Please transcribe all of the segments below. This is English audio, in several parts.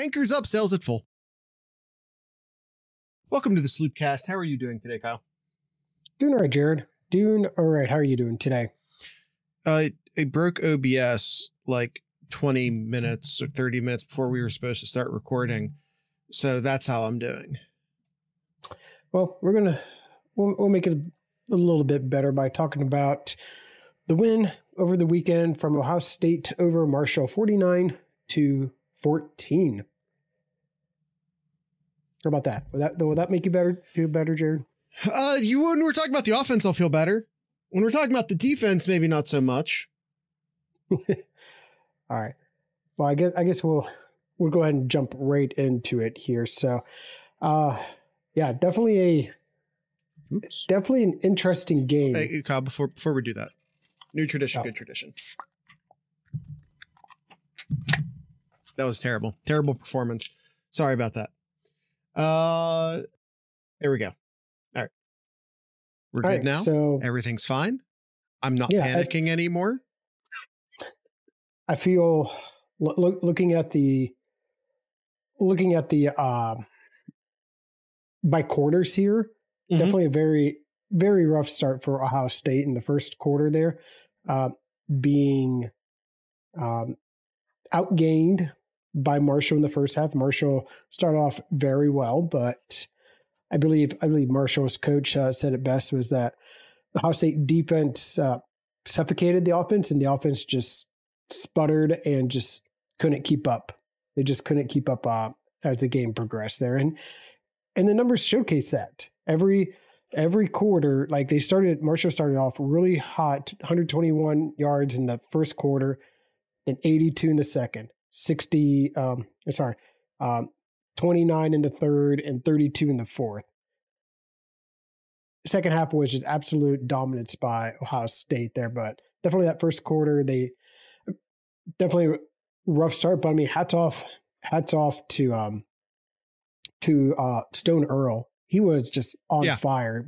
Anchors up, sails at full. Welcome to the Sloopcast. How are you doing today, Kyle? Doing all right, Jared. Doing all right. How are you doing today? Uh, it broke OBS like 20 minutes or 30 minutes before we were supposed to start recording. So that's how I'm doing. Well, we're gonna we'll, we'll make it a little bit better by talking about the win over the weekend from Ohio State over Marshall, forty nine to fourteen. How about that? Will that will that make you better feel better, Jared? Uh, you when we're talking about the offense, I'll feel better. When we're talking about the defense, maybe not so much. All right. Well, I guess I guess we'll we'll go ahead and jump right into it here. So, uh, yeah, definitely a Oops. definitely an interesting game. Hey, Kyle, before before we do that, new tradition, Oh. good tradition. That was terrible. Terrible performance. Sorry about that. Uh, there we go. All right, we're All good right, now. So Everything's fine. I'm not Yeah, I- panicking anymore. I feel lo- lo- looking at the looking at the uh, by quarters here, Mhm. definitely a very very rough start for Ohio State in the first quarter there, uh, being um, outgained by Marshall in the first half. Marshall started off very well, but I believe I believe Marshall's coach uh, said it best was that the Ohio State defense uh, suffocated the offense, and the offense just sputtered and just couldn't keep up. They just couldn't keep up uh, as the game progressed there, and and the numbers showcase that every every quarter. Like they started, Marshall started off really hot, 121 yards in the first quarter, then 82 in the second, 60. Um, sorry, um, 29 in the third, and 32 in the fourth. Second half was just absolute dominance by Ohio State there, but definitely that first quarter they definitely rough start. But I mean, hats off, hats off to um to uh Stone Earle. He was just on Yeah. fire,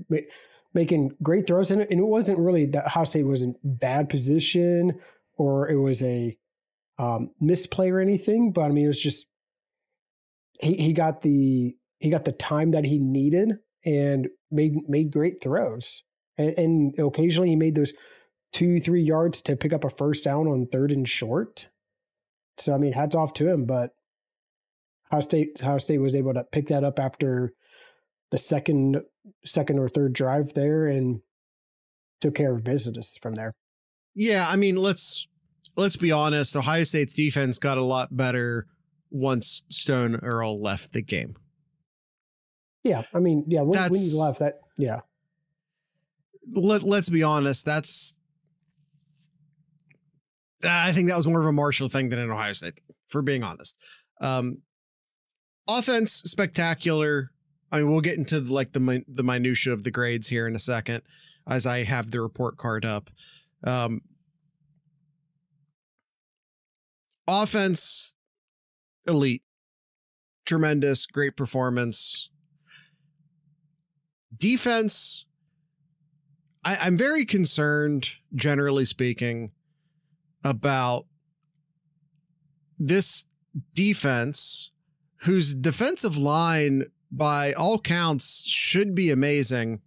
making great throws, and it, and it wasn't really that Ohio State was in bad position or it was a um, misplay or anything. But I mean, it was just he he got the he got the time that he needed and made made great throws. And, and occasionally he made those two three yards to pick up a first down on third and short. So I mean, hats off to him. But Ohio State Ohio State was able to pick that up after the second second or third drive there and took care of business from there. Yeah, I mean, let's let's be honest. Ohio State's defense got a lot better once Stone Earle left the game. Yeah, I mean, yeah, when, he left that, yeah, Let Let's be honest. That's I think that was more of a Marshall thing than an Ohio State. For being honest, um, offense spectacular. I mean, we'll get into the, like the the minutia of the grades here in a second, as I have the report card up. Um, offense, elite, tremendous, great performance. Defense, I, I'm very concerned, generally speaking, about this defense, whose defensive line, by all counts, should be amazing,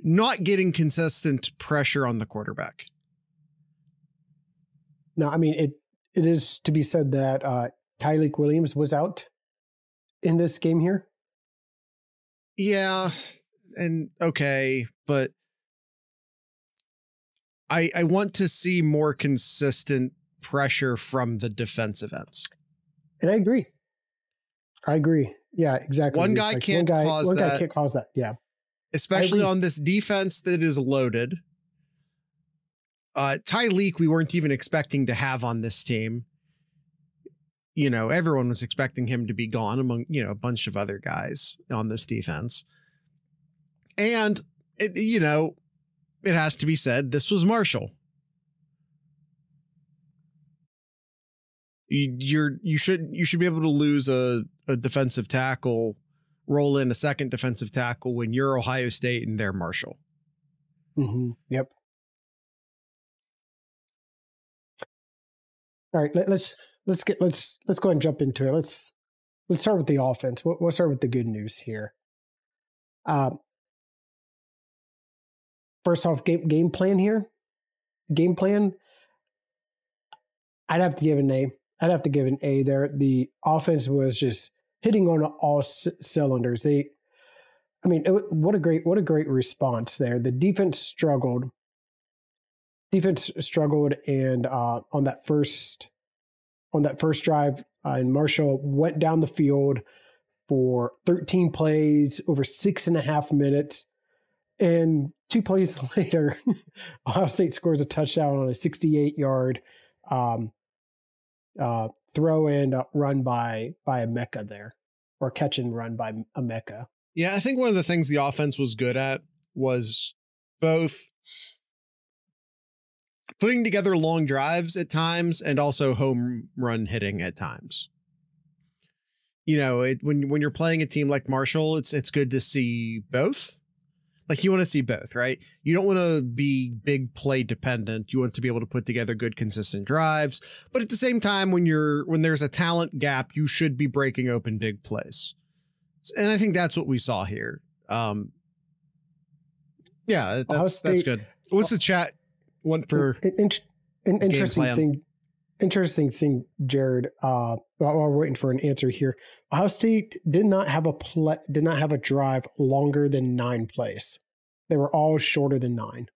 not getting consistent pressure on the quarterback. No, I mean it. It is to be said that uh, Tyleik Williams was out in this game here. Yeah, and okay, but I I want to see more consistent pressure from the defensive ends. And I agree. I agree. Yeah, exactly. One guy like can't one guy, cause one that. guy can't cause that. Yeah. especially on this defense that is loaded. Uh, Tyleik, we weren't even expecting to have on this team. You know, everyone was expecting him to be gone among, you know, a bunch of other guys on this defense. And, it, you know, it has to be said, this was Marshall. You, you're you should you should be able to lose a, a defensive tackle roll in a second defensive tackle when you're Ohio State and they're Marshall. hmm Yep. All right. Let, let's let's get let's let's go ahead and jump into it. Let's let's start with the offense. We'll, we'll start with the good news here. Um, first off, game game plan here. Game plan. I'd have to give an A. I'd have to give an A there. The offense was just hitting on all c- cylinders. They, I mean, it, what a great what a great response there. The defense struggled. Defense struggled, and uh, on that first on that first drive, uh, and Marshall went down the field for 13 plays over six and a half minutes. And two plays later, Ohio State scores a touchdown on a 68 yard um, uh, throw and run by by Emeka there, or catch and run by Emeka. Yeah, I think one of the things the offense was good at was both putting together long drives at times and also home run hitting at times. You know, it, when when you're playing a team like Marshall, it's it's good to see both. Like you want to see both, right? You don't want to be big play dependent. You want to be able to put together good consistent drives, but at the same time when you're when there's a talent gap, you should be breaking open big plays. And I think that's what we saw here. Um Yeah, that's State, that's good. What's the chat one for an, an, an interesting thing interesting thing, Jared. Uh, while we're waiting for an answer here, Ohio State did not have a play, did not have a drive longer than nine plays. They were all shorter than nine.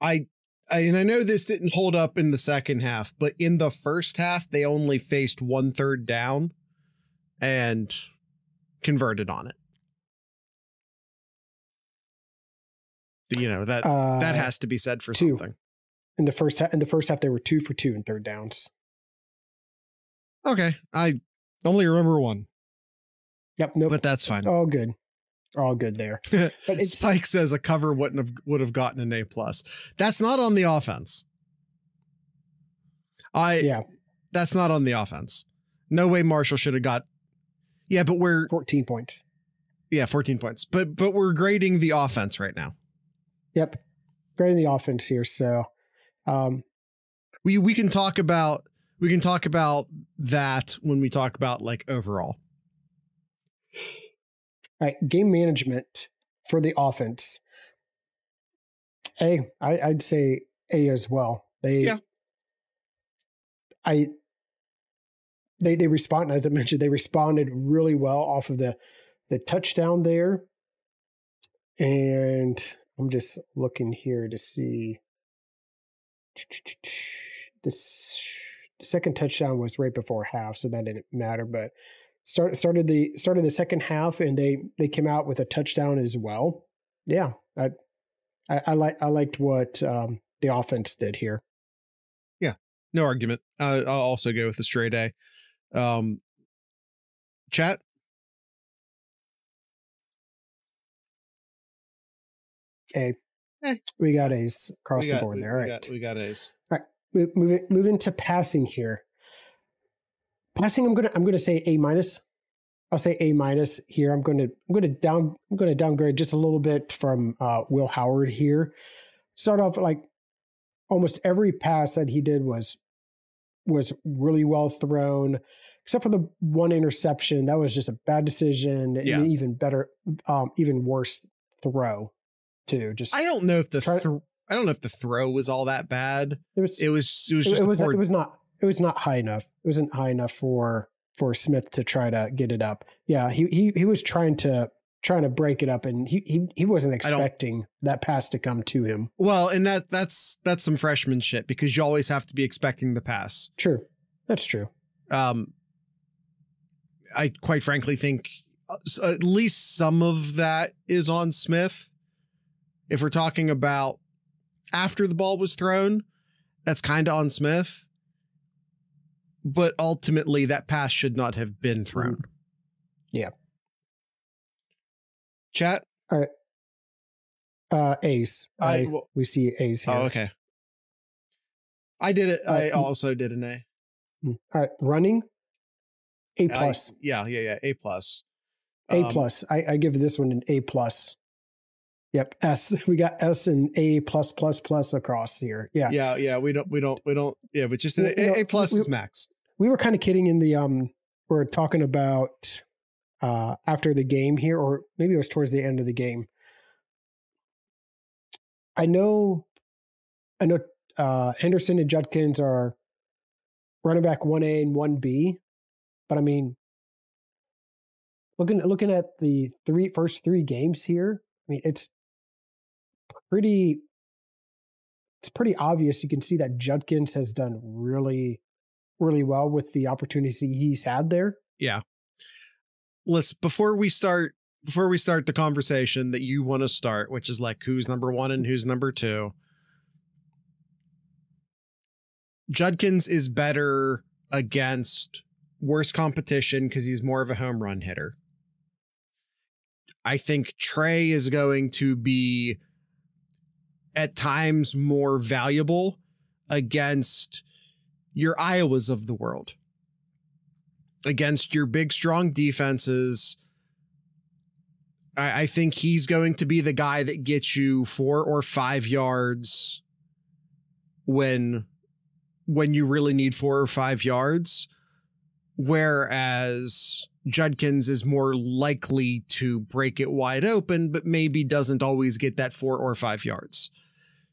I, I and I know this didn't hold up in the second half, but in the first half, they only faced one third down and converted on it. You know that uh, that has to be said for two. something in the first half. In the first half, they were two for two in third downs. Okay, I only remember one. Yep, nope. But that's fine. All good, all good there. But Spike says a cover wouldn't have would have gotten an A plus. That's not on the offense. I yeah, that's not on the offense. No way Marshall should have got. Yeah, but we're fourteen points. Yeah, fourteen points. But but we're grading the offense right now. Yep, Great in the offense here. So um, we we can talk about we can talk about that when we talk about like overall. All right, game management for the offense. A, I, I'd say A as well. They, yeah. I, they they respond as I mentioned. They responded really well off of the the touchdown there, and I'm just looking here to see this the second touchdown was right before half, so that didn't matter. But start started the started the second half, and they they came out with a touchdown as well. Yeah, I I, I like I liked what um, the offense did here. Yeah, no argument. I'll also go with the straight A. Um, chat. A. Eh. We got A's across got, the board there. We, right. Got, we got A's. All right. Moving moving to passing here. Passing, I'm gonna I'm gonna say A minus. I'll say A minus here. I'm gonna I'm gonna down I'm gonna downgrade just a little bit from uh, Will Howard here. Start off like almost every pass that he did was was really well thrown, except for the one interception. That was just a bad decision, yeah. and even better, um, even worse throw too. Just I don't know if the try, th- I don't know if the throw was all that bad. It was it was it was just it, was it was not it was not high enough. It wasn't high enough for for Smith to try to get it up. Yeah, he he he was trying to trying to break it up and he he, he wasn't expecting that pass to come to him. Well, and that that's that's some freshman shit because you always have to be expecting the pass. True. That's true. Um I quite frankly think uh, at least some of that is on Smith if we're talking about after the ball was thrown, that's kind of on Smith. But ultimately, that pass should not have been thrown. Yeah. Chat. All right. Uh, Ace. I, I well, we see Ace here. Oh, okay. I did it. Uh, I also did an A. Mm, all right, running. A plus. yeah, yeah, yeah. A plus. A um, plus. I, I give this one an A plus. Yep, S. We got S and A plus plus plus across here. Yeah, yeah, yeah. We don't, we don't, we don't. Yeah, but just an A, a plus we, is max. we were kind of kidding in the um we're talking about uh after the game here or maybe it was towards the end of the game i know i know uh henderson and judkins are running back 1a and 1b but i mean looking looking at the three first three games here i mean it's pretty it's pretty obvious you can see that judkins has done really really well with the opportunity he's had there. Yeah. Let's before we start before we start the conversation that you want to start, which is like who's number one and who's number two. Judkins is better against worse competition because he's more of a home run hitter. I think Trey is going to be at times more valuable against your Iowas of the world against your big, strong defenses. I, I think he's going to be the guy that gets you four or five yards when when you really need four or five yards. Whereas Judkins is more likely to break it wide open, but maybe doesn't always get that four or five yards.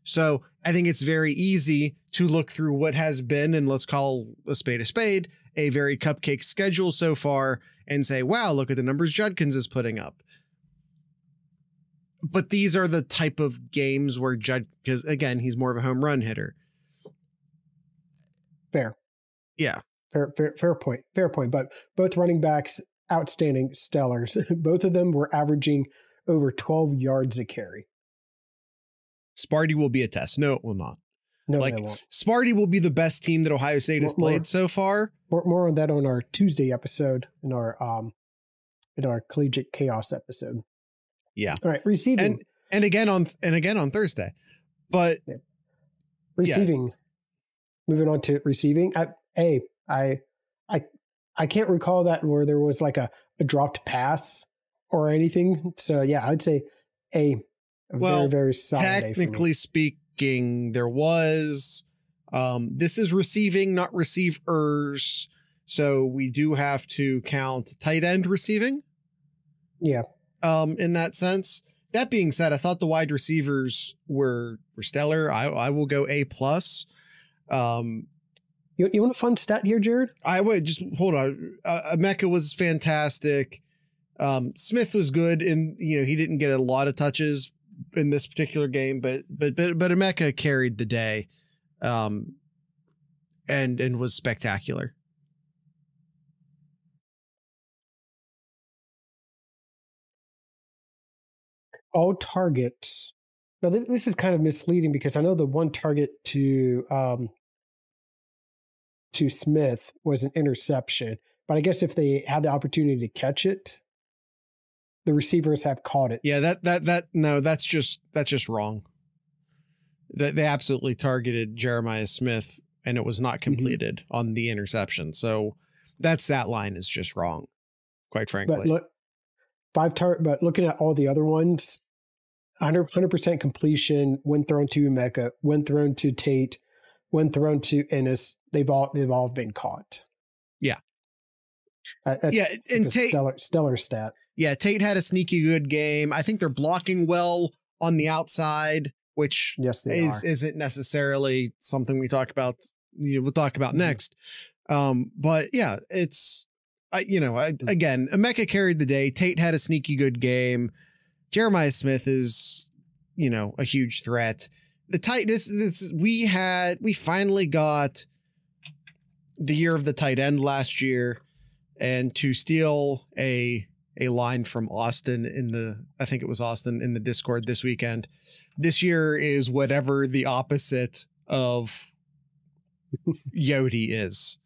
So I think it's very easy to look through what has been, and let's call a spade a spade, a very cupcake schedule so far and say, wow, look at the numbers Judkins is putting up. But these are the type of games where Jud, because again, he's more of a home run hitter. Fair. Yeah. Fair, fair, fair point. Fair point. But both running backs, outstanding stellars. both of them were averaging over 12 yards a carry. Sparty will be a test. No, it will not. No, like. Sparty will be the best team that Ohio State has More- played so far. More, more on that on our Tuesday episode in our um in our collegiate chaos episode. Yeah. All right, receiving. And and again on and again on Thursday. But receiving. Moving on to receiving. I, a I I I can't recall that where there was like a, a dropped pass or anything. So yeah, I'd say a, a Well, very very solid A for me. technically speaking, there was um this is receiving, not receivers. So we do have to count tight end receiving. Yeah. um, in that sense. That being said, I thought the wide receivers were were stellar. I I will go A plus. Um, You, you want a fun stat here, Jared? I would just hold on. Uh, Mecca was fantastic. Um, Smith was good, and you know he didn't get a lot of touches in this particular game, but but but but Emeka carried the day, um, and and was spectacular. all targets. Now, th- this is kind of misleading because I know the one target to um, to Smith was an interception, but I guess if they had the opportunity to catch it, the receivers have caught it. Yeah, that that that no, that's just that's just wrong. That they absolutely targeted Jeremiah Smith, and it was not completed on the interception. So that's that line is just wrong, quite frankly. but look, five tar. But looking at all the other ones, 100 percent completion when thrown to Mecca, when thrown to Tate, when thrown to Inniss. They've all they've all been caught. Yeah. Uh, that's, Yeah, that's and a Tate- stellar stellar stat. Yeah, Tate had a sneaky good game. I think they're blocking well on the outside, which Yes, they is are. isn't necessarily something we talk about. You know, we'll talk about Mhm. next. Um, but yeah, it's I you know I, Mm. again, Emeka carried the day. Tate had a sneaky good game. Jeremiah Smith is you know a huge threat. The tight this this we had we finally got the year of the tight end last year, and to steal a a line from Austin in the I think it was Austin in the Discord this weekend. This year is whatever the opposite of Yodi is.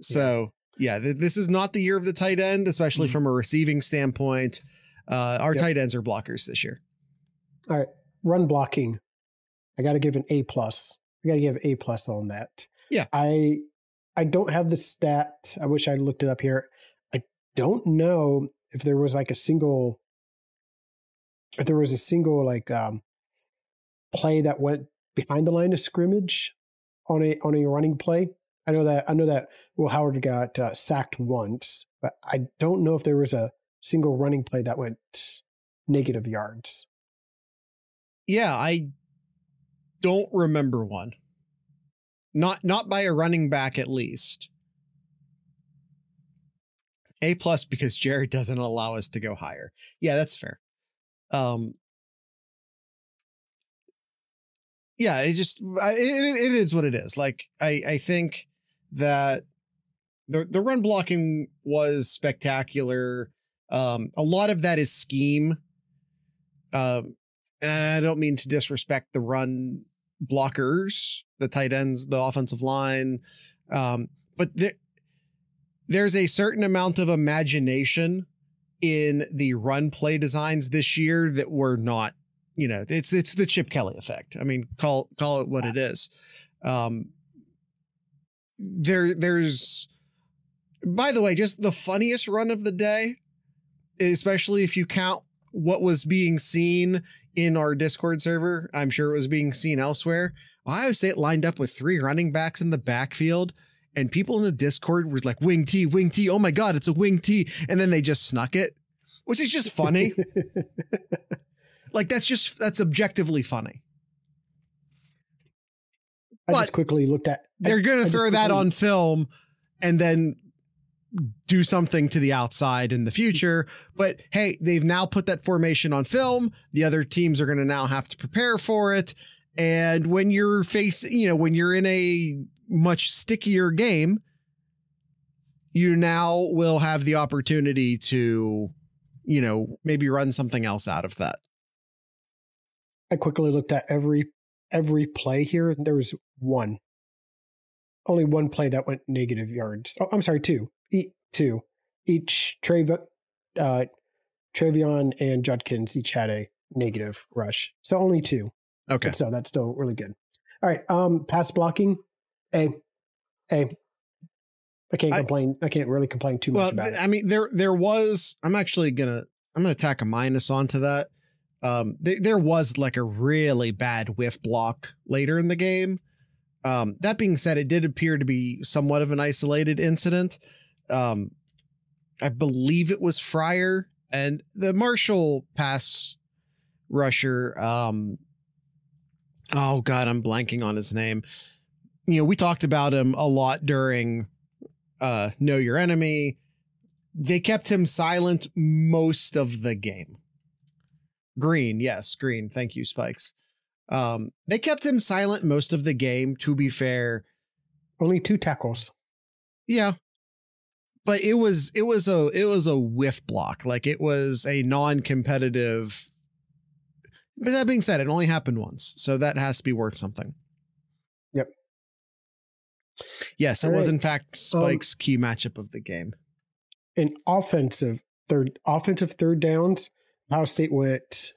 So yeah, th- this is not the year of the tight end, especially Mhm. from a receiving standpoint. Uh, our Yep. tight ends are blockers this year. All right, run blocking. I got to give an A plus. I got to give A plus on that. Yeah. I I don't have the stat. I wish I looked it up here. I don't know if there was like a single if there was a single like um play that went behind the line of scrimmage on a on a running play. I know that I know that Will Howard got uh, sacked once, but I don't know if there was a single running play that went negative yards. Yeah, I don't remember one. Not not by a running back at least. A plus because Jerry doesn't allow us to go higher. Yeah, that's fair. Um Yeah, it just I, it, it is what it is. Like I I think that the the run blocking was spectacular. Um a lot of that is scheme. Um and I don't mean to disrespect the run blockers, the tight ends, the offensive line. Um, but there, there's a certain amount of imagination in the run play designs this year that were not, you know, it's it's the Chip Kelly effect. I mean, call call it what it is. Um, there there's by the way, just the funniest run of the day, especially if you count what was being seen in our Discord server. I'm sure it was being seen elsewhere. Ohio State lined up with three running backs in the backfield, and people in the Discord were like, wing T, wing T. Oh my God, it's a wing T. And then they just snuck it, which is just funny. like, that's just, that's objectively funny. I but just quickly looked at. They're going to throw that on film and then do something to the outside in the future. But hey, they've now put that formation on film. The other teams are going to now have to prepare for it. And when you're facing, you know, when you're in a much stickier game, you now will have the opportunity to, you know, maybe run something else out of that. I quickly looked at every every play here. There was one. Only one play that went negative yards. Oh, I'm sorry, two two. Each Trav, uh, TreVeyon and Judkins each had a negative rush. So only two. Okay. so that's still really good. All right. Um, pass blocking, A. A. I can't complain. I, I can't really complain too well, much about th- it. I mean, there there was. I'm actually gonna. I'm gonna tack a minus onto that. Um, th- there was like a really bad whiff block later in the game. Um, that being said, it did appear to be somewhat of an isolated incident um, I believe it was Fryar and the Marshall pass rusher. Um, oh God, I'm blanking on his name. You know, we talked about him a lot during uh, Know Your Enemy. They kept him silent most of the game. Green, yes, Green. Thank you, Spikes. Um, they kept him silent most of the game. To be fair, only two tackles. Yeah, but it was it was a it was a whiff block. Like it was a non-competitive. But that being said, it only happened once, so that has to be worth something. Yes, All it right. was in fact Spike's um, key matchup of the game. In offensive third offensive third downs, Ohio State went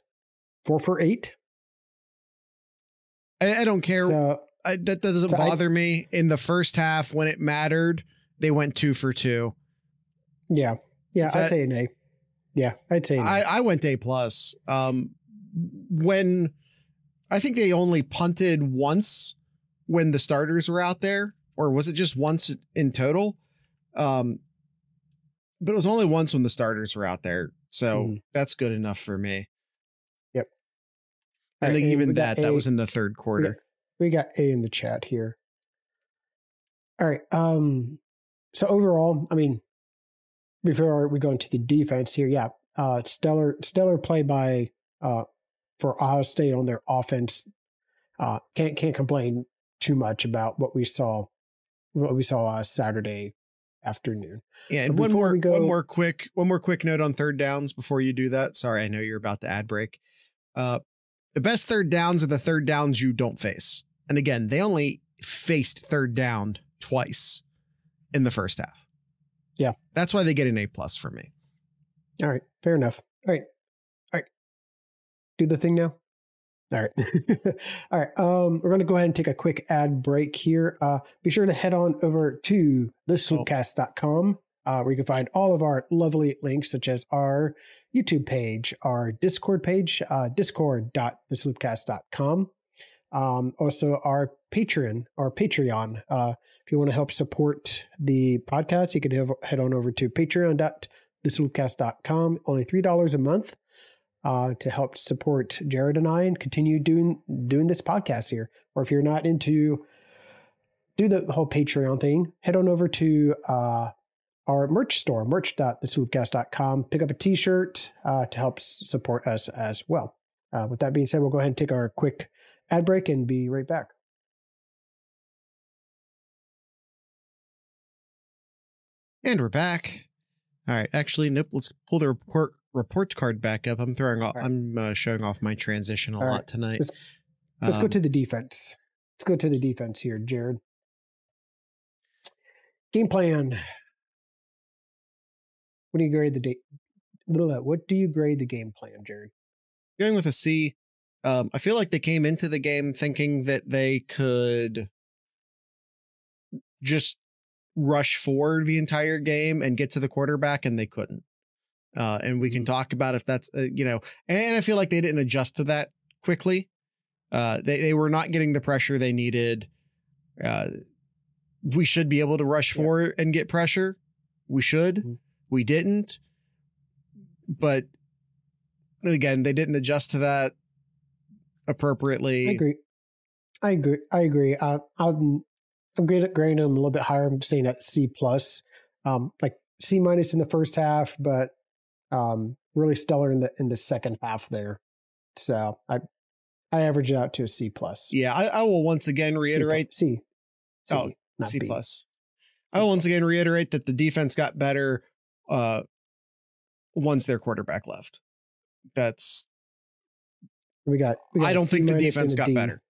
four for eight. I, I don't care. So, I, that, that doesn't so bother I, me. In the first half, when it mattered, they went two for two. Yeah. Yeah. That, I'd say an A. Yeah. I'd say I, I went A plus. Um, when I think they only punted once when the starters were out there, or was it just once in total? Um, but it was only once when the starters were out there. So mm. that's good enough for me. Yep. I think even that, that was in the third quarter. We got, we got A in the chat here. All right. Um, so overall, I mean, before we go into the defense here, yeah, uh, stellar stellar play by uh, for Ohio State on their offense. Uh, can't can't complain too much about what we saw what we saw uh, Saturday afternoon. Yeah, and one more go, one more quick one more quick note on third downs before you do that. Sorry, I know you're about to ad break. Uh, the best third downs are the third downs you don't face. And again, they only faced third down twice in the first half. Yeah. That's why they get an A plus for me. All right. Fair enough. All right. All right. Do the thing now. All right. All right. Um, we're going to go ahead and take a quick ad break here. Uh, be sure to head on over to thesloopcast.com uh, where you can find all of our lovely links, such as our YouTube page, our Discord page, uh, discord.thesloopcast.com. Um, also, our Patreon, our Patreon. Uh, if you want to help support the podcast, you can have, head on over to patreon.thesloopcast.com. Only $3 a month uh, to help support Jared and I and continue doing doing this podcast here. Or if you're not into do the whole Patreon thing, head on over to uh, our merch store, merch.thesloopcast.com. Pick up a t-shirt uh, to help support us as well. Uh, with that being said, we'll go ahead and take our quick ad break and be right back. And we're back. All right. Actually, nope. Let's pull the report report card back up. I'm throwing off. right. I'm uh, showing off my transition a All lot right. tonight. Let's- Let's go Um, to the defense. Let's go to the defense here, Jared. Game plan. What do you grade the date? What do you grade the game plan, Jared? going with a C. Um, I feel like they came into the game thinking that they could just rush forward the entire game and get to the quarterback, and they couldn't. Uh, and we can talk about if that's uh, you know, and I feel like they didn't adjust to that quickly. Uh, they they were not getting the pressure they needed. Uh, we should be able to rush Yeah. forward and get pressure. We should. Mhm. We didn't. But again, they didn't adjust to that appropriately. I agree. I agree. I agree. Uh, I'm I'm great at grading them a little bit higher. I'm saying at C plus, um, like C minus in the first half, but um, really stellar in the in the second half there. So I I average it out to a C plus. Yeah, I, I will once again reiterate C. C, Oh, C plus. I will once again reiterate that the defense got better uh once their quarterback left. That's We got. We got I don't C think the defense got D. better.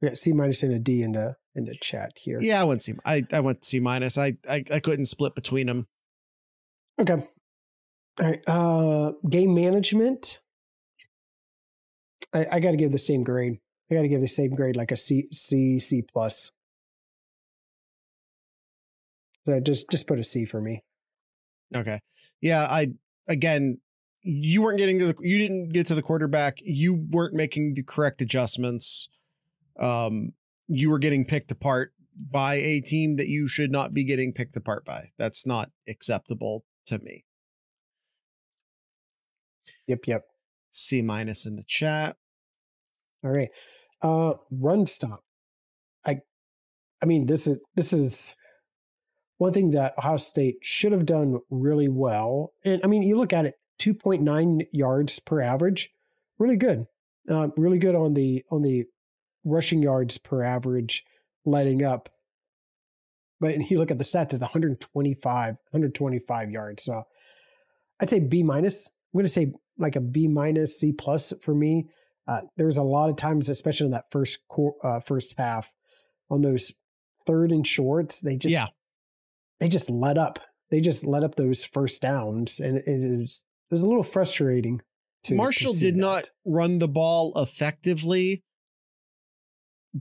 We got C minus and a D in the in the chat here. Yeah, I went C. I I went C minus. I, I I couldn't split between them. Okay. All right. Uh, game management. I, I got to give the same grade. I got to give the same grade, like a C, C, C plus. So just just put a C for me. Okay. Yeah, I again you weren't getting to the you didn't get to the quarterback. You weren't making the correct adjustments. Um you were getting picked apart by a team that you should not be getting picked apart by. That's not acceptable to me. Yep, yep. C minus in the chat. All right. Uh, run stop. I, I mean, this is this is one thing that Ohio State should have done really well. And I mean, you look at it, two point nine yards per average, really good. Uh, really good on the on the rushing yards per average, lighting up. But you look at the stats, it's 125, 125 yards. So I'd say B minus. I'm going to say like a B minus, C plus for me. Uh, there was a lot of times, especially in that first uh, first half, on those third and shorts, they just yeah. they just let up. They just let up those first downs, and it, was it was a little frustrating. To, to Marshall see did that. not run the ball effectively,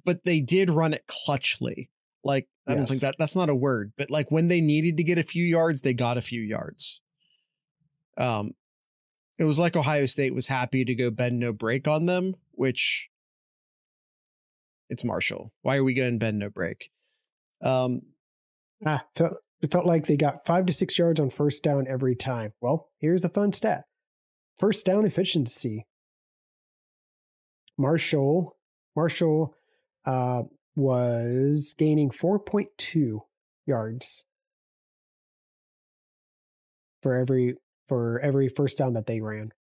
but they did run it clutchly. Like I don't think that that's not a word, but like when they needed to get a few yards, they got a few yards. Um, it was like Ohio State was happy to go bend no break on them, which it's Marshall. Why are we going bend no break? Um, Ah, felt, it felt like they got five to six yards on first down every time. Well, here's a fun stat: first down efficiency. Marshall Marshall uh, was gaining four point two yards for every for every first down that they ran.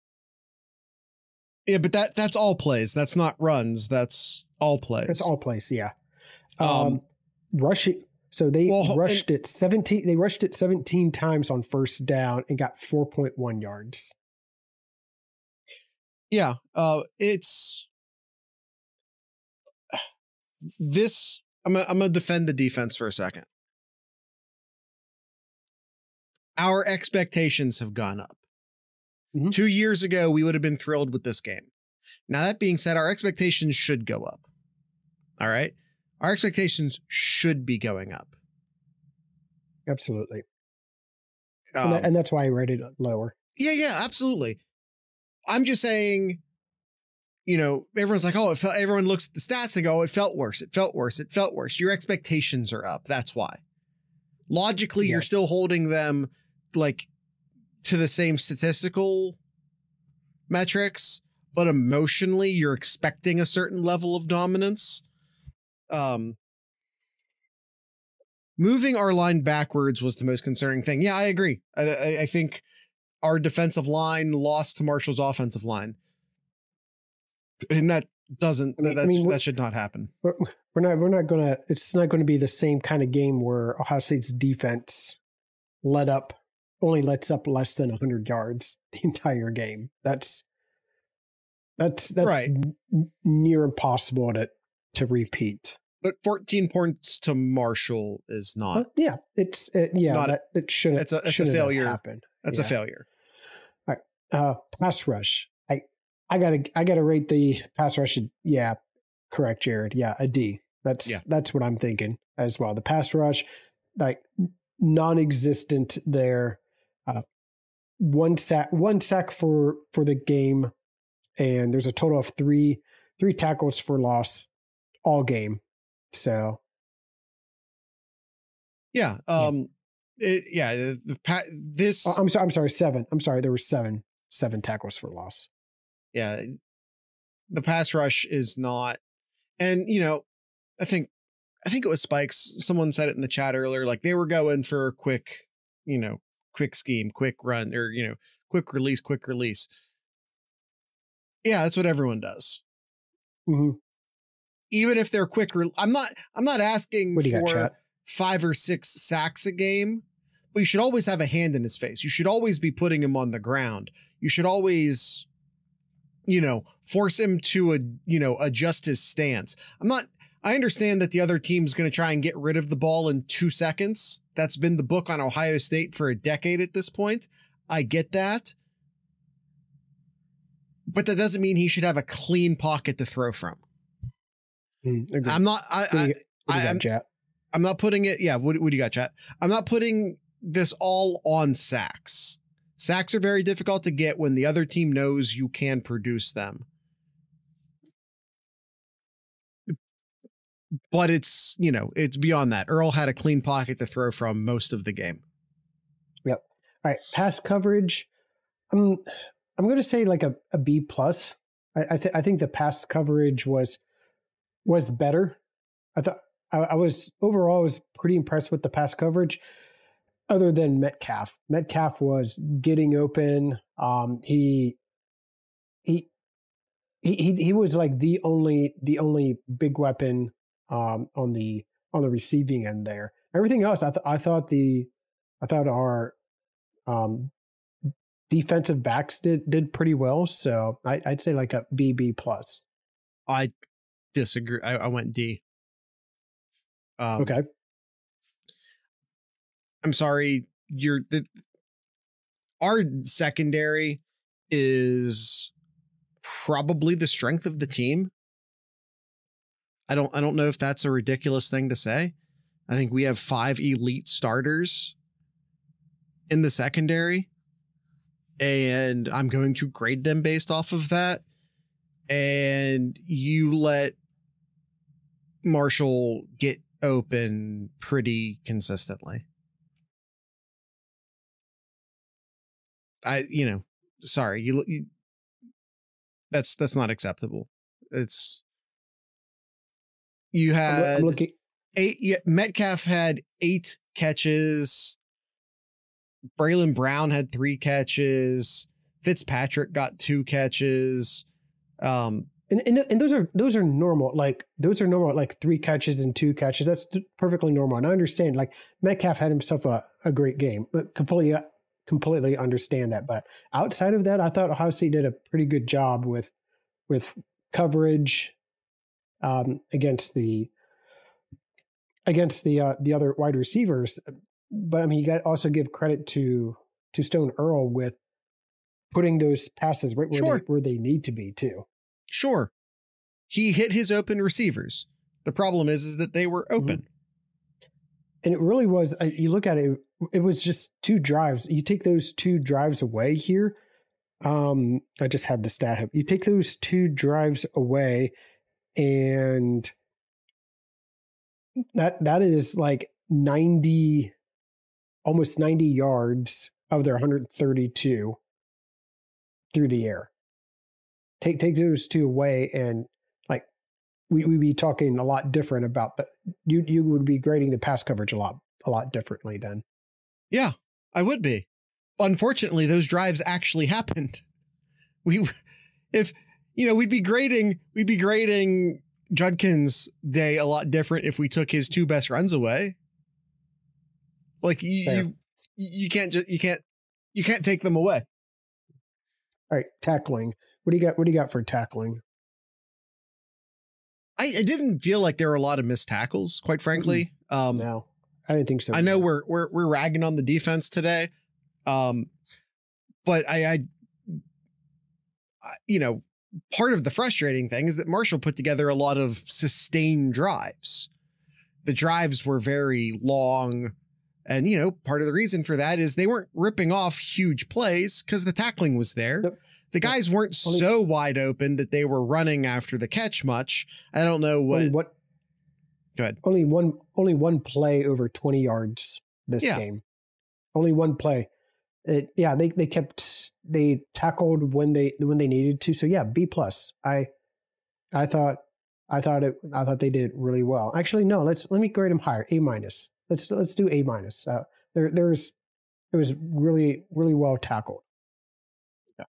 yeah, but that that's all plays. That's not runs. That's all plays. That's all plays. yeah. Um, Um, rushing. So they Well, and- rushed it seventeen. They rushed it seventeen times on first down and got four point one yards. yeah uh it's this i'm gonna, I'm gonna defend the defense for a second our expectations have gone up Mhm. two years ago we would have been thrilled with this game now that being said our expectations should go up all right our expectations should be going up Absolutely, Um, and, that, and that's why I rated it lower. Yeah, yeah, absolutely. I'm just saying you know, everyone's like, oh, it felt, everyone looks at the stats and go, oh, it felt worse. It felt worse. It felt worse. Your expectations are up. That's why. Logically, Yeah. you're still holding them like to the same statistical metrics, but emotionally, you're expecting a certain level of dominance. Um, moving our line backwards was the most concerning thing. Yeah, I agree. I, I, I think our defensive line lost to Marshall's offensive line, and that doesn't I mean- that, mean, that should not happen. We're, we're not we're not gonna it's not gonna be the same kind of game where Ohio State's defense let up only lets up less than hundred yards the entire game. That's that's that's Right. n- near impossible to to repeat. But 14 points to Marshall is not. But yeah, it's it, yeah Not a- that it shouldn't it's a- it's a shouldn't have failure. happened. That's a yeah. failure. uh pass rush i i gotta i gotta rate the pass rush yeah correct jared yeah a d that's Yeah. that's what i'm thinking as well the pass rush like non-existent there uh one sack one sack for for the game and there's a total of three three tackles for loss all game so Yeah. Um. it- yeah. The, the pa- this. oh, i'm sorry i'm sorry seven i'm sorry there were seven seven tackles for loss yeah. The pass rush is not, and you know, I think, I think it was Spikes. Someone said it in the chat earlier. Like they were going for a quick, you know, quick scheme, quick run, or you know, quick release, quick release. Yeah, that's what everyone does. hmm Even if they're quicker, I'm not. I'm not asking do got for five or six sacks a game, but you should always have a hand in his face. You should always be putting him on the ground. You should always, you know, force him to a, you know, adjust his stance. I'm not, I understand that the other team's going to try and get rid of the ball in two seconds. That's been the book on Ohio State for a decade at this point. I get that. But that doesn't mean he should have a clean pocket to throw from. Mm, agreed. I'm not, I, I, you- what do you I- I'm- chat I'm not putting it. Yeah. What, what do you got, chat? I'm not putting this all on sacks. Sacks are very difficult to get when the other team knows you can produce them. But it's, you know, it's beyond that. Earle had a clean pocket to throw from most of the game. Yep. All right, pass coverage. I'm I'm going to say like a, a B plus. I I, th- I think the pass coverage was was better. I thought I, I was overall I was pretty impressed with the pass coverage. Other than Metcalf, Metcalf was getting open. Um, he he he he he was like the only the only big weapon um, on the on the receiving end there. Everything else, I th- I thought the I thought our um, defensive backs did did pretty well. So I, I'd say like a BB plus. I disagree. I, I went D. Um, Okay, I'm sorry. You're the our secondary is probably the strength of the team. I don't I don't know if that's a ridiculous thing to say. I think we have five elite starters in the secondary and I'm going to grade them based off of that. And you let Marshall get open pretty consistently. I, you know, sorry, you, you that's that's not acceptable. It's you had I'm looking. eight. Yeah, Metcalf had eight catches. Bralon Brown had three catches. Fitzpatrick got two catches. Um, And, and and those are those are normal. Like those are normal. Like three catches and two catches. That's perfectly normal. And I understand. Like Metcalf had himself a, a great game, but completely completely understand that. But outside of that, I thought Ohio State did a pretty good job with with coverage um, against the against the uh, the other wide receivers. But I mean, you got to also give credit to to Stone Earle with putting those passes right where, Sure. they, where they need to be too. sure, he hit his open receivers. The problem is, is that they were open. and it really was uh, you look at it it was just two drives you take those two drives away here Um, I just had the stat up. You take those two drives away, and that that is like 90 almost 90 yards of their 132 through the air. Take take those two away and like we would be talking a lot different about the you you would be grading the pass coverage a lot a lot differently then. Yeah, I would be. Unfortunately, those drives actually happened. We if you know, we'd be grading we'd be grading Judkins' day a lot different if we took his two best runs away. Like you, you, you can't just you can't you can't take them away. All right, tackling. What do you got? What do you got for tackling? I, I didn't feel like there were a lot of missed tackles, quite frankly. Mm-hmm. Um, no, I didn't think so. I know we're we're we're ragging on the defense today, um, but I, I, I, you know, part of the frustrating thing is that Marshall put together a lot of sustained drives. The drives were very long. And, you know, part of the reason for that is they weren't ripping off huge plays because the tackling was there. Yep. The guys weren't so wide open that they were running after the catch much. I don't know what. what Go ahead. Only one, only one play over 20 yards this yeah. game. Only one play. It, yeah, they, they kept they tackled when they when they needed to. So yeah, B plus. I I thought I thought it I thought they did really well. Actually, no. Let's let me grade them higher. A minus. Let's let's do A minus. Uh, there there's it was really really well tackled. Yeah.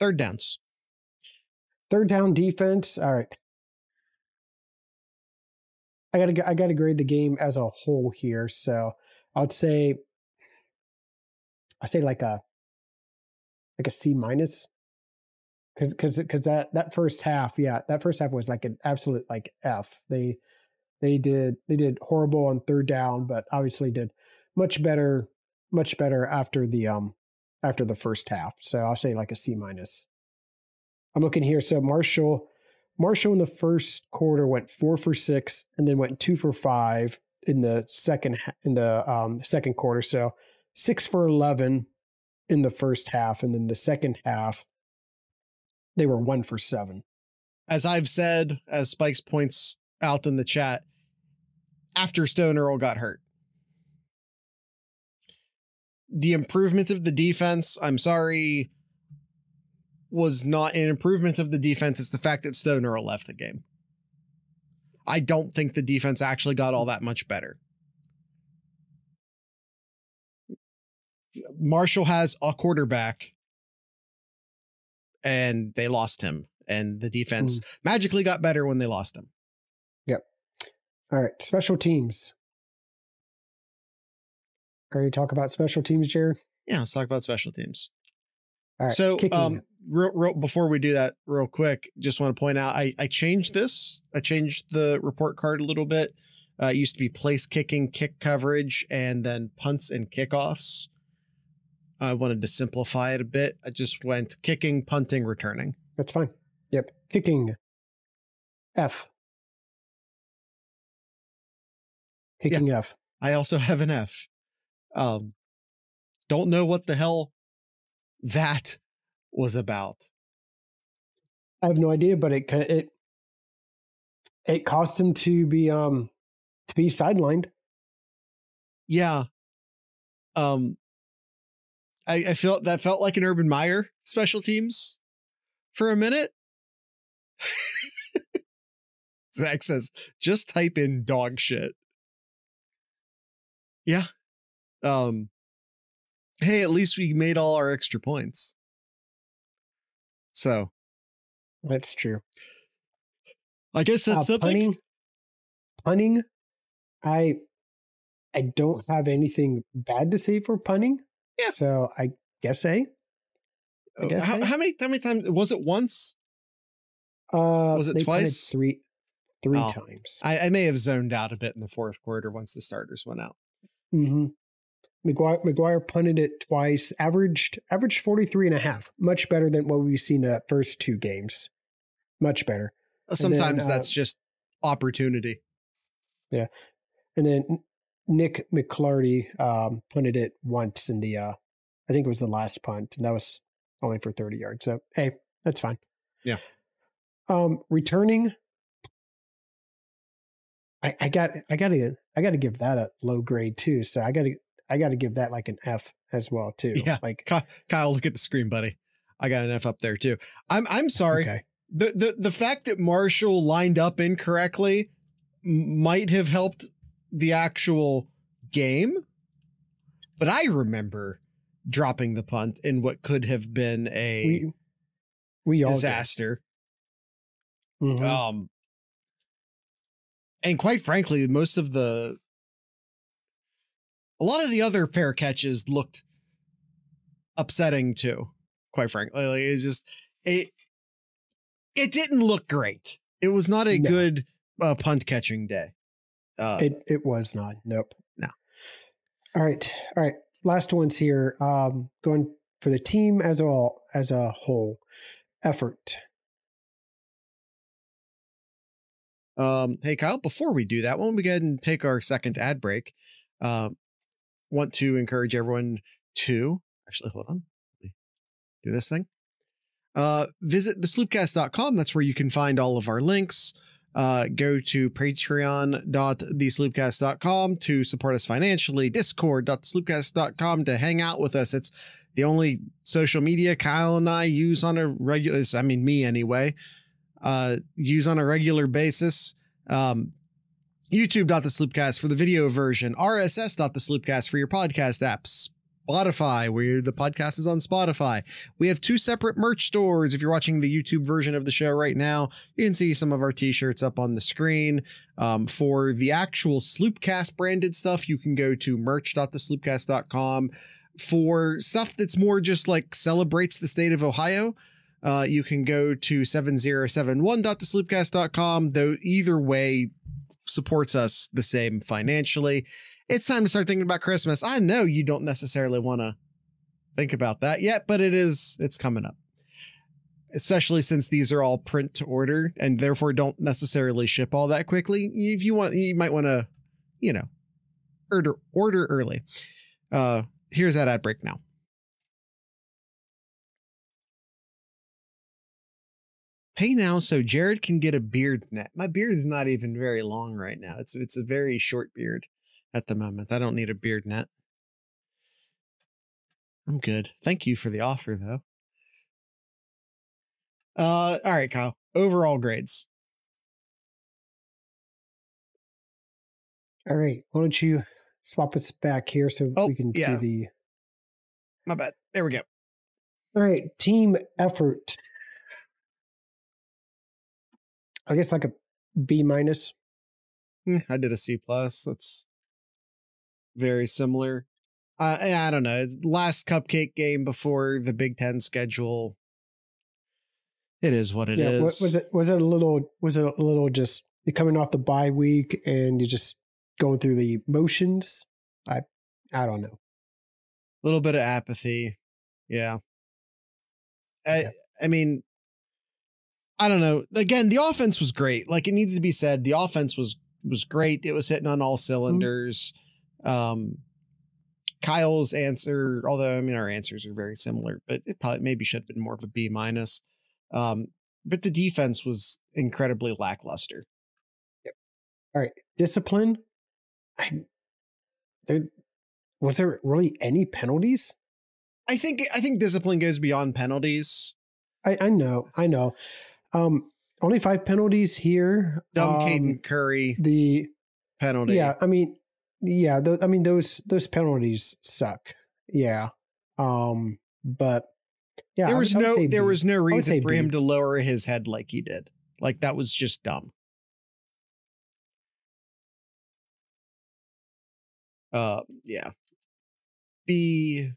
Third downs. Third down defense. All right. I gotta I gotta grade the game as a whole here. So I'd say I say like a like a C minus. Cause, cause, cause that, that first half, yeah, that first half was like an absolute like F. They, they did, they did horrible on third down, but obviously did much better, much better after the, um, after the first half. So I'll say like a C minus. I'm looking here. So Marshall, Marshall in the first quarter went four for six and then went two for five in the second, in the um, second quarter. So six for 11 in the first half, and then the second half, they were one for seven. As I've said, as Spikes points out in the chat, after Stone Earle got hurt. The improvement of the defense, I'm sorry, was not an improvement of the defense. It's the fact that Stone Earle left the game. I don't think the defense actually got all that much better. Marshall has a quarterback and they lost him and the defense mm. magically got better when they lost him. Yep. All right, special teams. Are you talk about special teams, Jared? Yeah, let's talk about special teams. All right. So, kicking. um, real, real, before we do that, real quick, just want to point out I I changed this. I changed the report card a little bit. Uh, it used to be place kicking, kick coverage, and then punts and kickoffs. I wanted to simplify it a bit. I just went kicking, punting, returning. That's fine. Yep. Kicking. F. Kicking yeah. F. I also have an F. Um, don't know what the hell that was about. I have no idea, but it it it caused him to be um to be sidelined. Yeah. Um I, I felt that felt like an Urban Meyer special teams for a minute. Zach says, just type in dog shit. Yeah. Um hey, at least we made all our extra points. So that's true. I guess that's uh, something. Punting, punting, I I don't have anything bad to say for punting. Yeah. So I guess A. I oh, guess how, a. how many how many times was it once? Uh, was it twice? Three, three oh, times. I, I may have zoned out a bit in the fourth quarter once the starters went out. Mm-hmm. McGuire, McGuire punted it twice, averaged averaged 43 and a half. Much better than what we've seen the first two games. Much better. Sometimes then, uh, that's just opportunity. Yeah. And then Nick McLarty um, punted it once in the, uh, I think it was the last punt, and that was only for 30 yards. So, hey, that's fine. Yeah. Um, returning, I, I got, I got to, I got to give that a low grade too. So I got to, I got to give that like an F as well too. Yeah. Like, Kyle, look at the screen, buddy. I got an F up there too. I'm I'm sorry. okay. The the the fact that Marshall lined up incorrectly might have helped the actual game, but I remember dropping the punt in what could have been a We, we disaster. Mhm. Um, and quite frankly, most of the a lot of the other fair catches looked upsetting too. Quite frankly, like it's just it. It didn't look great. It was not a No. good uh, punt catching day. Uh, It it was not. Nope. No. All right. All right. Last ones here. Um, going for the team as a all as a whole effort. Um, hey Kyle, before we do that, why don't we go ahead and take our second ad break? Um, want to encourage everyone to actually hold on, Let me do this thing. Uh, visit thesloopcast.com. That's where you can find all of our links. Uh, go to patreon.thesloopcast.com to support us financially, discord.thesloopcast.com to hang out with us. It's the only social media Kyle and I use on a regular, I mean, me anyway uh, use on a regular basis. Um, YouTube.thesloopcast for the video version, RSS.thesloopcast for your podcast apps, Spotify, where the podcast is on Spotify. We have two separate merch stores. If you're watching the YouTube version of the show right now, you can see some of our t-shirts up on the screen. Um, for the actual Sloopcast branded stuff, you can go to merch.thesloopcast.com. For stuff that's more just like celebrates the state of Ohio, uh, you can go to 7071.thesloopcast.com. Though either way supports us the same financially. It's time to start thinking about Christmas. I know you don't necessarily want to think about that yet, but it is, it's coming up. Especially since these are all print to order and therefore don't necessarily ship all that quickly. If you want, you might want to, you know, order, order early. Uh, here's that ad break now. Pay now so Jared can get a beard net. My beard is not even very long right now. It's it's a very short beard at the moment. I don't need a beard net. I'm good. Thank you for the offer though. Uh all right, Kyle. Overall grades. All right. Why don't you swap us back here so Oh, we can yeah. see the My bad. There we go. All right, team effort. I guess like a B minus. Eh, I did a C plus. That's very similar. Uh, I don't know. Last cupcake game before the Big Ten schedule. It is what it is. yeah, wa- was it was it a little was it a little just you're coming off the bye week and you're just going through the motions? I I don't know. A little bit of apathy. Yeah. I Yeah. I mean I don't know. Again, the offense was great. Like it needs to be said, the offense was was great. It was hitting on all cylinders. Um Kyle's answer, although I mean our answers are very similar, but it probably maybe should have been more of a B minus. Um but the defense was incredibly lackluster. Yep. All right, discipline. I there was there really any penalties? I think I think discipline goes beyond penalties. I, I know, I know. Um, only five penalties here. Dumb Um, Caden Curry The penalty. yeah, I mean, yeah, th- I mean those those penalties suck. Yeah, um, but yeah, there was would- no there B. was no reason for him to lower his head like he did. Like that was just dumb. Uh yeah. B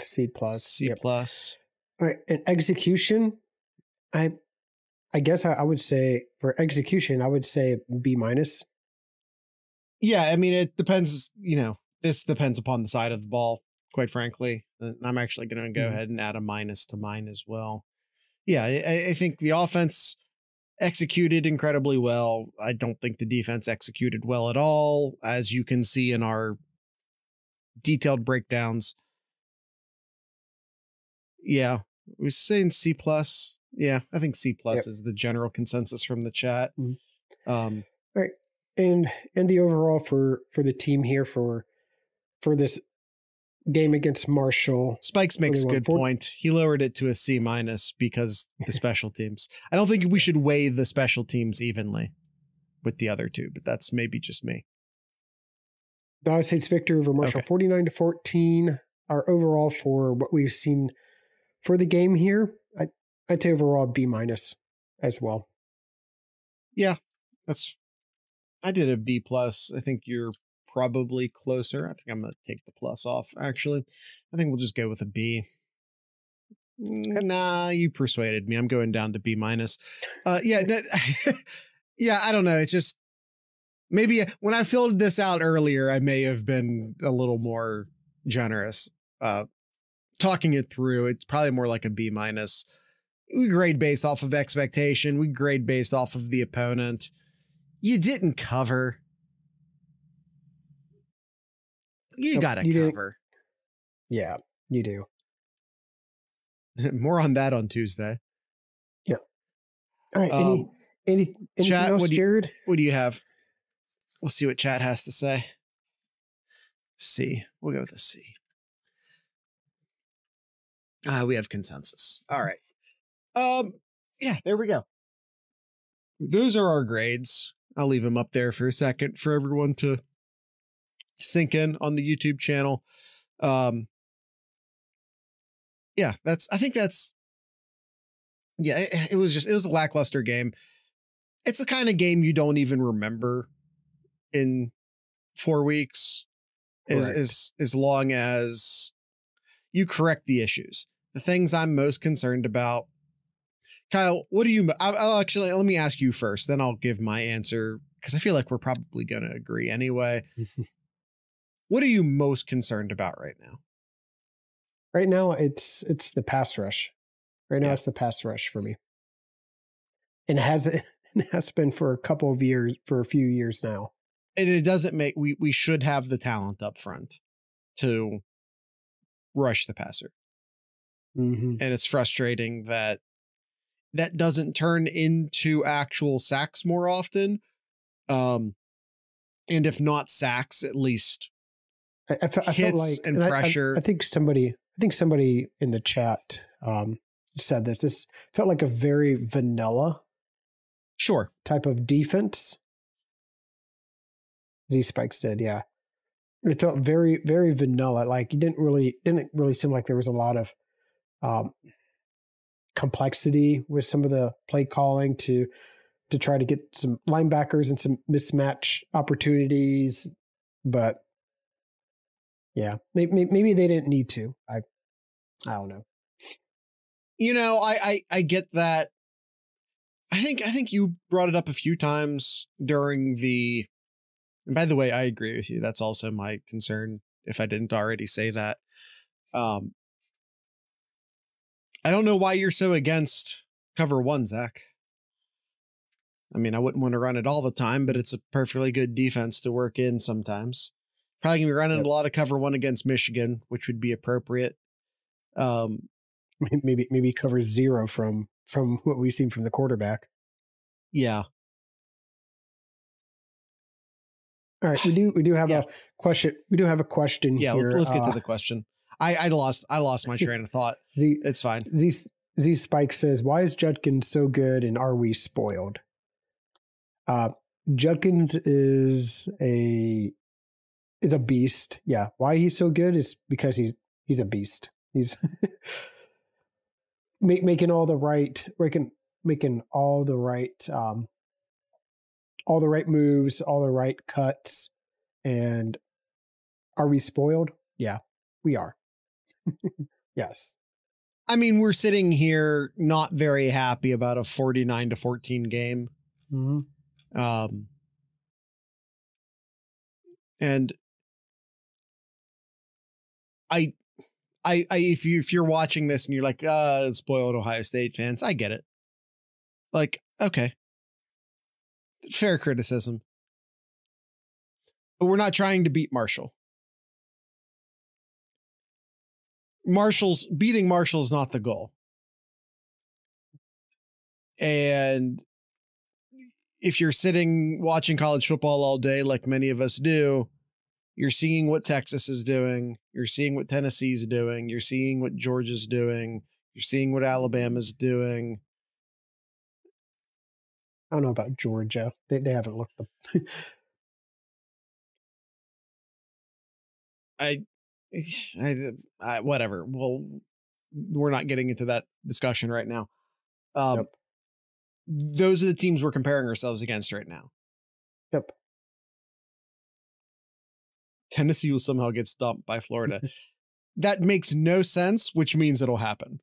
C plus. C Yep. plus. All right, and execution, I, I guess I, I would say for execution, I would say B minus. Yeah, I mean it depends, you know, this depends upon the side of the ball, quite frankly. I'm actually gonna go Mhm. ahead and add a minus to mine as well. Yeah, I, I think the offense executed incredibly well. I don't think the defense executed well at all, as you can see in our detailed breakdowns. Yeah, we're saying C plus. Yeah, I think C plus Yep. is the general consensus from the chat. Mhm. Um, and and the overall for for the team here for for this game against Marshall. Spikes makes a good point. He lowered it to a C minus because the special teams. I don't think we should weigh the special teams evenly with the other two, but that's maybe just me. The Ohio State's victory over Marshall, Okay. forty nine to fourteen. Our overall for what we've seen for the game here, I I'd say overall B minus as well. Yeah, that's I did a B plus. I think you're probably closer. I think I'm gonna take the plus off. Actually, I think we'll just go with a B. Nah, you persuaded me. I'm going down to B minus. Uh, yeah, that- yeah. I don't know. It's just maybe when I filled this out earlier, I may have been a little more generous. Uh, talking it through, it's probably more like a B minus. We grade based off of expectation. We grade based off of the opponent. You didn't cover. You Nope, gotta you cover. Yeah, you do. More on that on Tuesday. Yeah. All right. any Um, any anything chat, else, what do you- Jared? What do you have? We'll see what chat has to say. C. We'll go with a C. Uh, we have consensus. All right. Um, yeah, there we go. Those are our grades. I'll leave them up there for a second for everyone to sink in on the YouTube channel. Um, yeah, that's, I think that's, yeah, it, it was just, it was a lackluster game. It's the kind of game you don't even remember in four weeks as, as, as long as you correct the issues. The things I'm most concerned about Kyle, what do you? I'll, I'll actually let me ask you first, then I'll give my answer because I feel like we're probably going to agree anyway. What are you most concerned about right now? right now, it's it's the pass rush. Right now, Yeah. it's the pass rush for me, and has it has been for a couple of years, for a few years now. And it doesn't make we we should have the talent up front to rush the passer, Mm-hmm. and it's frustrating that that doesn't turn into actual sacks more often. Um, and if not sacks, at least I, I, I felt hits like and I- I- pressure. I, think somebody, I think somebody in the chat um, said this. This felt like a very vanilla sure. type of defense. Z Spikes did, yeah. It felt very, very vanilla. Like you didn't really, didn't really seem like there was a lot of um, complexity with some of the play calling to to try to get some linebackers and some mismatch opportunities. But yeah, maybe, maybe they didn't need to. I, I don't know. you know I, I i get that i think i think you brought it up a few times during the and by the way i agree with you that's also my concern if i didn't already say that um i don't know why you're so against cover one zach i mean i wouldn't want to run it all the time but it's a perfectly good defense to work in sometimes probably gonna be running Yep. a lot of cover one against michigan which would be appropriate um Maybe maybe cover zero from from what we've seen from the quarterback. yeah All right, we do we do have Yeah. a question. We do have a question yeah here. let's, let's get Uh, to the question i i lost i lost my train of thought Z it's fine Z Z Spike says, "Why is Judkins so good, and are we spoiled?" Uh, Judkins is a is a beast. Yeah, why he's so good is because he's he's a beast. He's make, making all the right making making all the right um all the right moves, all the right cuts, and are we spoiled? Yeah, we are. Yes. i mean we're sitting here not very happy about a 49 to 14 game. Mm-hmm. um and i i i if you if you're watching this and you're like uh spoiled ohio state fans i get it. Like okay. Fair criticism. But we're not trying to beat marshall Marshall's beating Marshall is not the goal. And if you're sitting watching college football all day, like many of us do, you're seeing what Texas is doing. You're seeing what Tennessee's doing. You're seeing what Georgia's doing. You're seeing what Alabama's doing. I don't know about Georgia. They they haven't looked the I, I, I, whatever. Well, we're not getting into that discussion right now. Um, Yep. Those are the teams we're comparing ourselves against right now. Yep. Tennessee will somehow get stumped by Florida. that makes no sense, which means it'll happen.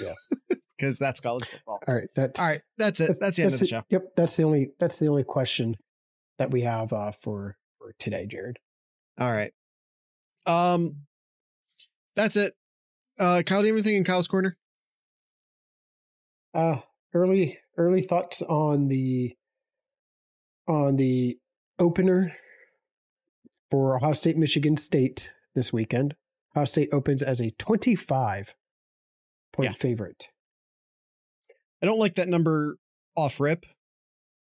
Yeah. Because that's college football. All right, that's All right, that's it. That's, the end of the show. Yep, that's the only that's the only question that we have uh, for for today, Jared. All right. Um, that's it. Uh, Kyle, do you have anything in Kyle's corner? Uh early early thoughts on the on the opener for Ohio State Michigan State this weekend. Ohio State opens as a 25 point Yeah. favorite. I don't like that number off rip.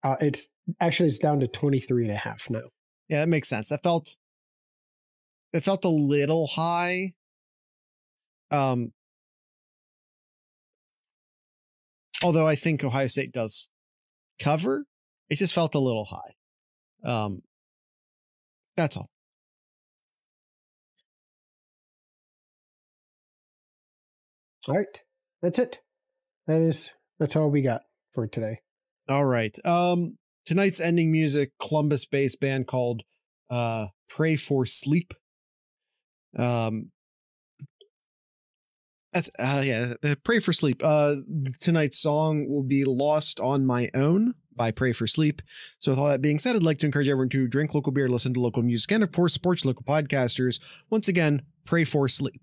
Uh, it's actually it's down to 23 and a half now. Yeah, that makes sense. That felt it felt a little high. Um although I think Ohio State does cover, it just felt a little high. Um that's all. All right. That's it. That is that's all we got for today. All right. Um tonight's ending music, Columbus based band called uh Pray for Sleep. Um that's uh yeah, Pray for Sleep. Uh tonight's song will be Lost on My Own by Pray for Sleep. So with all that being said, I'd like to encourage everyone to drink local beer, listen to local music, and of course support local podcasters. Once again, pray for sleep.